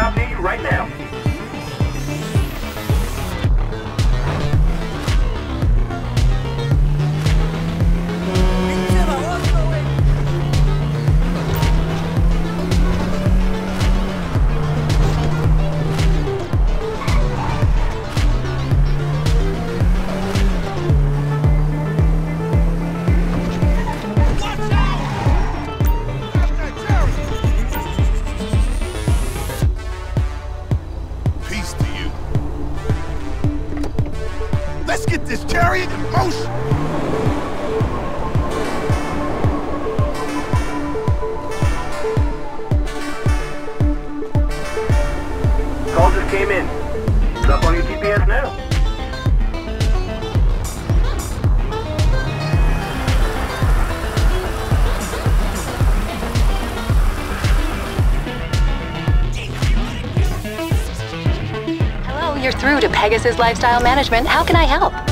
job need you right now. Chariot in motion! Call just came in. It's up on your GPS now. Hello, you're through to Pegasus Lifestyle Management. How can I help?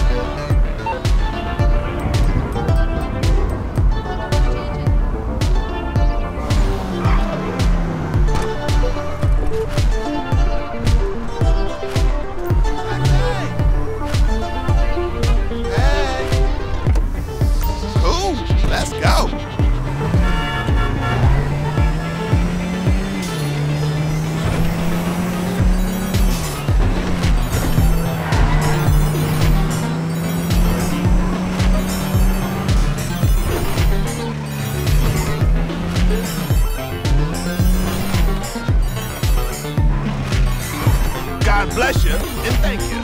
Bless you and thank you.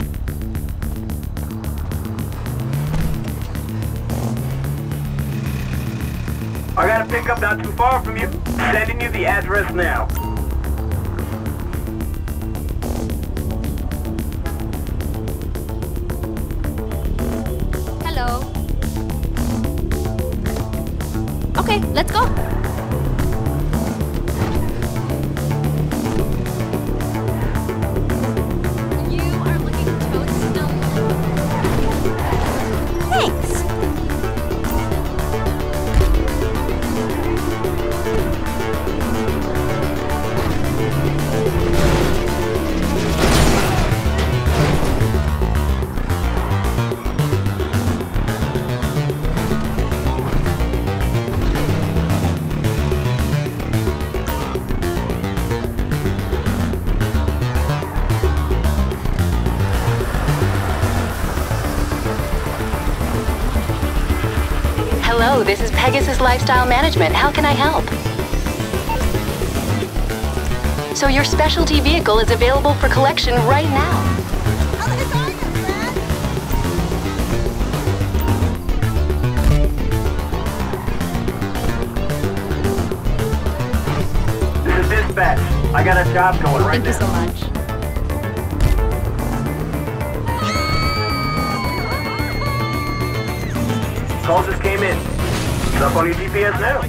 I got a pickup not too far from you. Sending you the address now. Hello. Okay, let's go. Hello, this is Pegasus Lifestyle Management. How can I help? So your specialty vehicle is available for collection right now. This is dispatch. I got a job going right Thank you so much. Call just came in. Up on your GPS now.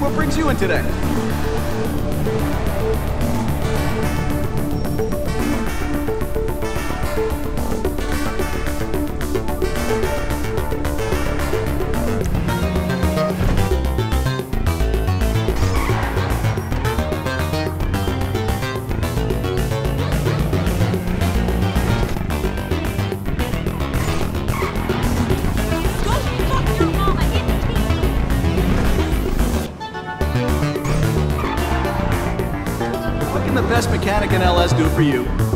What brings you in today? Can the best mechanic in LS do for you?